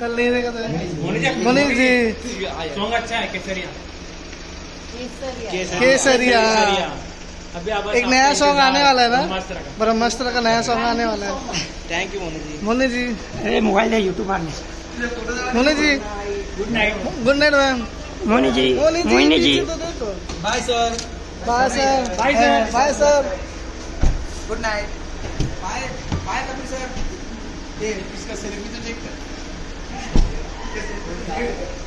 कल नहीं देखा था मोनी जी। सॉन्ग अच्छा है केसरिया। केसरिया। अभी एक नया सॉन्ग आने वाला है ना? ब्रह्मास्त्र का। नया सॉन्ग आने वाला है। Thank you Monu ji. Moni ji. अरे मोबाइल है यूट्यूब आने Moni ji. Good night good night ma'am Moni ji Moni ji तो देखो। Bye sir bye sir bye sir good night bye bye Kapil sir ये इसका सेलिब्रिटी चेक कर beautiful.